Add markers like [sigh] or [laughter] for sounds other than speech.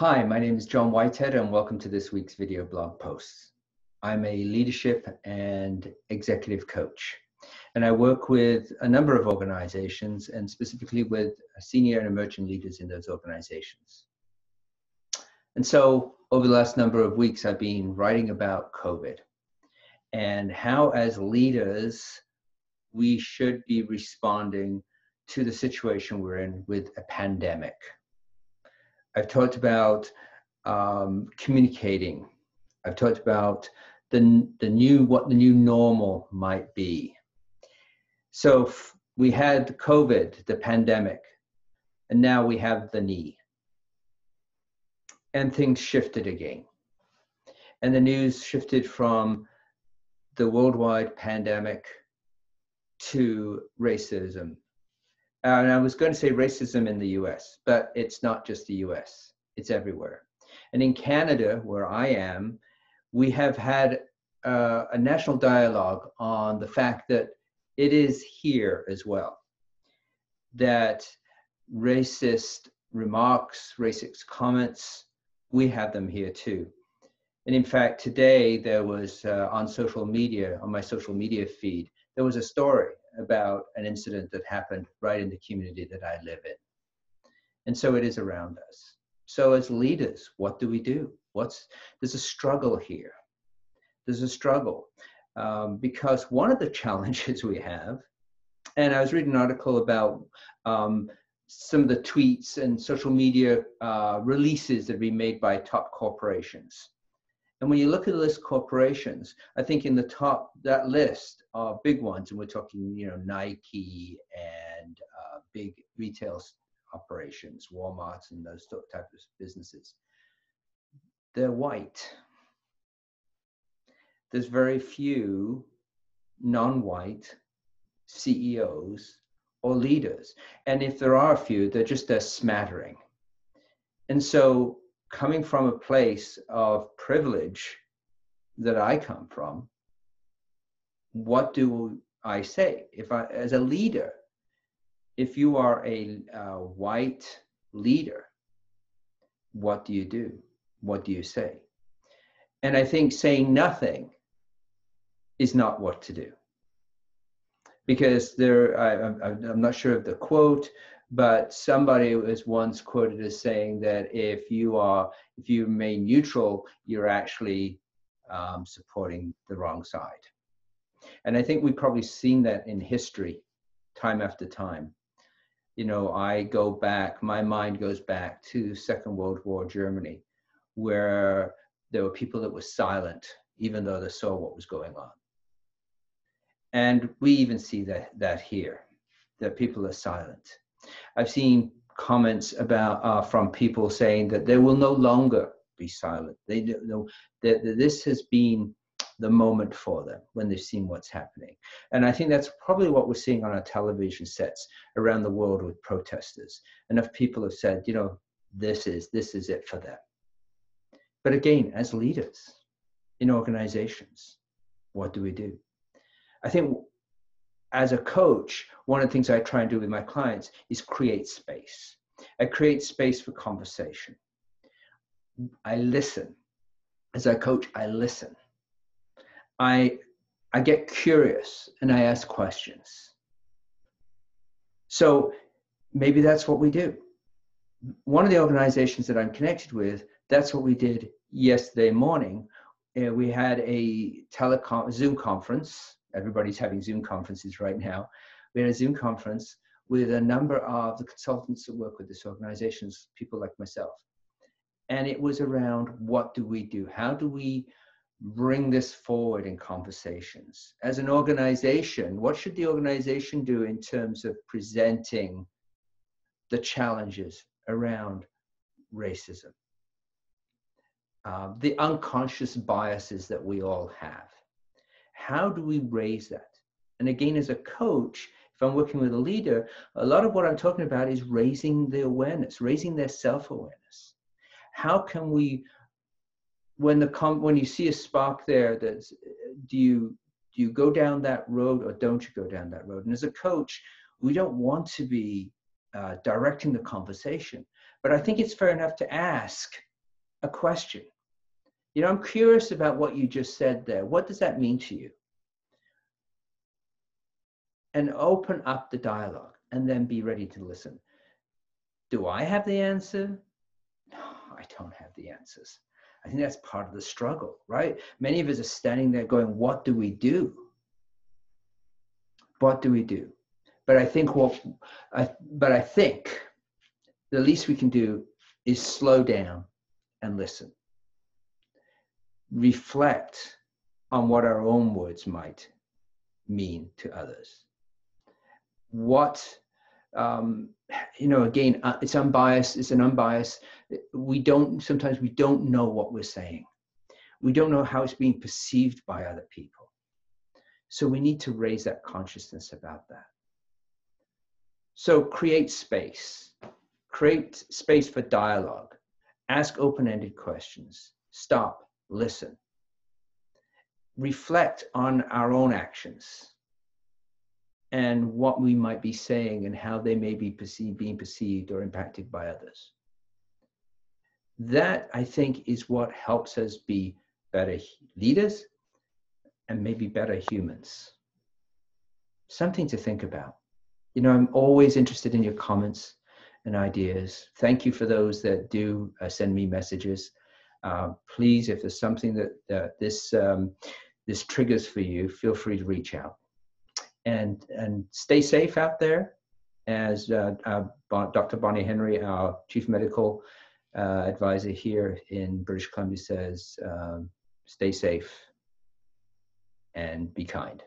Hi, my name is John Whitehead and welcome to this week's video blog posts. I'm a leadership and executive coach and I work with a number of organizations and specifically with senior and emerging leaders in those organizations. And so over the last number of weeks, I've been writing about COVID and how as leaders, we should be responding to the situation we're in with a pandemic I've talked about um, communicating. I've talked about the, the new, what the new normal might be. So f- we had COVID, the pandemic, and now we have the knee. And things shifted again. And the news shifted from the worldwide pandemic to racism and I was going to say racism in the US, but it's not just the US, it's everywhere. And in Canada, where I am, we have had uh, a national dialogue on the fact that it is here as well. That racist remarks, racist comments, we have them here too. And in fact, today there was uh, on social media, on my social media feed, there was a story about an incident that happened right in the community that I live in. And so it is around us. So as leaders, what do we do? What's there's a struggle here. There's a struggle um, because one of the [laughs] challenges we have, and I was reading an article about um, some of the tweets and social media uh, releases that have been made by top corporations. And when you look at the list of corporations, I think in the top that list are big ones, and we're talking, you know, Nike and uh, big retail operations, Walmart's and those type of businesses. They're white. There's very few non-white CEOs or leaders, and if there are a few, they're just a smattering. And so coming from a place of privilege that I come from, what do I say? If I, as a leader, if you are a, a white leader, what do you do? What do you say? And I think saying nothing is not what to do. Because there, I, am not sure of the quote, but somebody was once quoted as saying that if you are if you remain neutral you're actually um, supporting the wrong side. And i think we've probably seen that in history time after time. You know i go back my mind goes back to second world war germany where there were people that were silent even though they saw what was going on. And we even see that that here that people are silent I've seen comments about uh, from people saying that they will no longer be silent. They know that, this has been the moment for them when they've seen what's happening. And I think that's probably what we're seeing on our television sets around the world with protesters. Enough people have said, you know, this is this is it for them. But again, as leaders in organizations, what do we do? I think as a coach, one of the things I try and do with my clients is create space. I create space for conversation. I listen. As a coach, I listen. I, I get curious and I ask questions. So maybe that's what we do. One of the organizations that I'm connected with, that's what we did yesterday morning. Uh, we had a telecom Zoom conference everybody's having Zoom conferences right now. We had a Zoom conference with a number of the consultants that work with this organizations, people like myself. And it was around what do we do? How do we bring this forward in conversations? As an organization, what should the organization do in terms of presenting the challenges around racism? Uh, the unconscious biases that we all have how do we raise that? And again, as a coach, if I'm working with a leader, a lot of what I'm talking about is raising the awareness, raising their self-awareness. How can we, when the com- when you see a spark there, that's do you do you go down that road or don't you go down that road? And as a coach, we don't want to be uh, directing the conversation, but I think it's fair enough to ask a question. You know, I'm curious about what you just said there. What does that mean to you? And open up the dialogue and then be ready to listen. Do I have the answer? No, I don't have the answers. I think that's part of the struggle, right? Many of us are standing there going, What do we do? What do we do? But I think what I but I think the least we can do is slow down and listen. Reflect on what our own words might mean to others. What um, you know, again, uh, it's unbiased. It's an unbiased. We don't sometimes we don't know what we're saying. We don't know how it's being perceived by other people. So we need to raise that consciousness about that. So create space. Create space for dialogue. Ask open-ended questions. Stop. Listen. Reflect on our own actions and what we might be saying and how they may be perceived, being perceived or impacted by others. That, I think, is what helps us be better leaders and maybe better humans. Something to think about. You know, I'm always interested in your comments and ideas. Thank you for those that do uh, send me messages. Uh, please, if there's something that uh, this um, this triggers for you, feel free to reach out and and stay safe out there. As uh, uh, Dr. Bonnie Henry, our chief medical advisor here in British Columbia, says, um, stay safe and be kind.